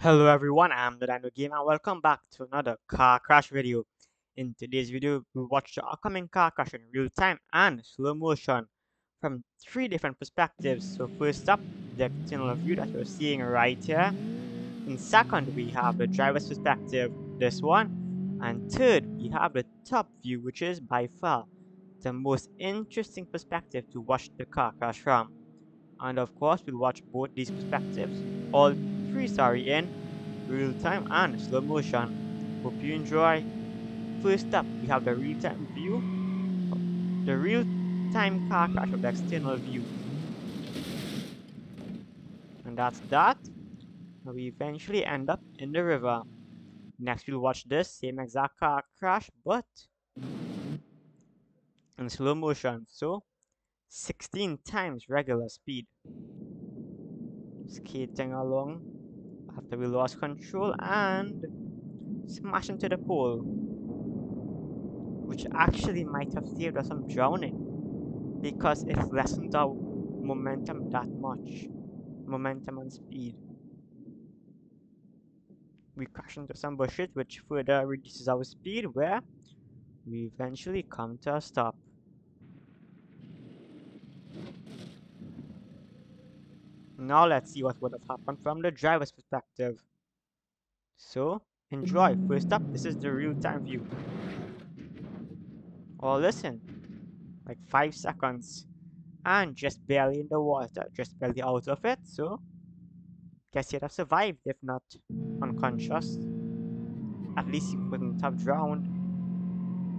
Hello everyone, I'm the Dino Gamer and welcome back to another car crash video. In today's video, we'll watch the upcoming car crash in real time and slow motion from three different perspectives. So first up, the external view that you're seeing right here. In second, we have the driver's perspective, this one. And third, we have the top view, which is by far the most interesting perspective to watch the car crash from. And of course, we'll watch both these perspectives, all three sorry in real time and slow motion. Hope you enjoy. First up, we have the real time view, the real time car crash of the external view. And that's that. We eventually end up in the river. Next, we'll watch this same exact car crash, but in slow motion. So, 16 times regular speed. Skating along we lost control and smash into the pole which actually might have saved us from drowning because it lessened our momentum that much momentum and speed. We crash into some bushes which further reduces our speed where we eventually come to a stop Now let's see what would have happened from the driver's perspective. So, enjoy. First up, this is the real-time view. Oh, listen. Like 5 seconds. And just barely in the water. Just barely out of it. So, guess you'd have survived if not unconscious. At least you wouldn't have drowned.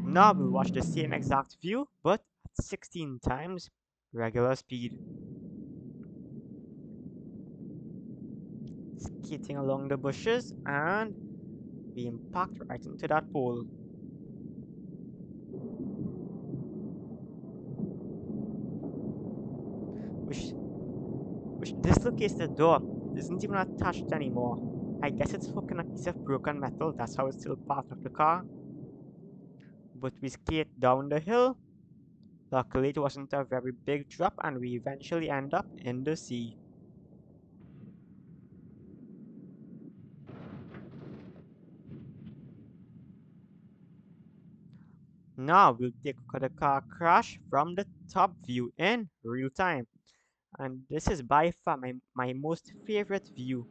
Now we'll watch the same exact view, but at 16 times regular speed. Skating along the bushes and we impact right into that pole. Which, which dislocates the door. It isn't even attached anymore. I guess it's fucking a piece of broken metal. That's how it's still part of the car. But we skate down the hill. Luckily, it wasn't a very big drop and we eventually end up in the sea. Now we'll take the car crash from the top view in real time. And this is by far my, my most favorite view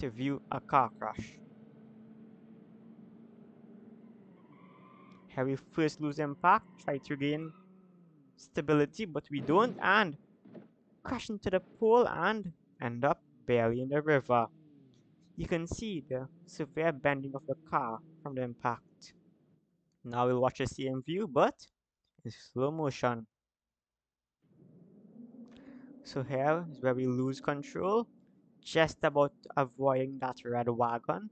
to view a car crash. We first lose impact, try to gain stability, but we don't, and crash into the pole and end up barely in the river. You can see the severe bending of the car from the impact. Now we'll watch the same view, but in slow motion. So here is where we lose control, just about avoiding that red wagon.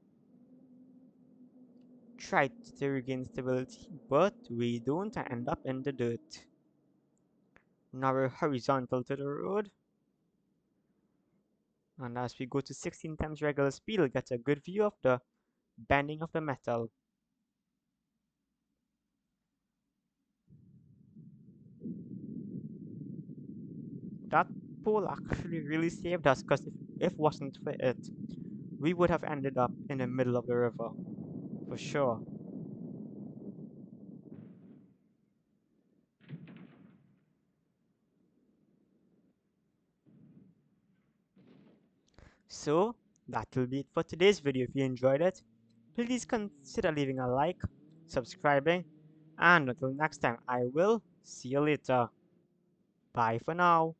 Try to regain stability, but we don't end up in the dirt. Now we're horizontal to the road. And as we go to 16 times regular speed, we'll get a good view of the bending of the metal. That pole actually really saved us because if, if wasn't for it, we would have ended up in the middle of the river. For sure. So, that will be it for today's video. If you enjoyed it, please consider leaving a like, subscribing, and until next time, I will see you later. Bye for now.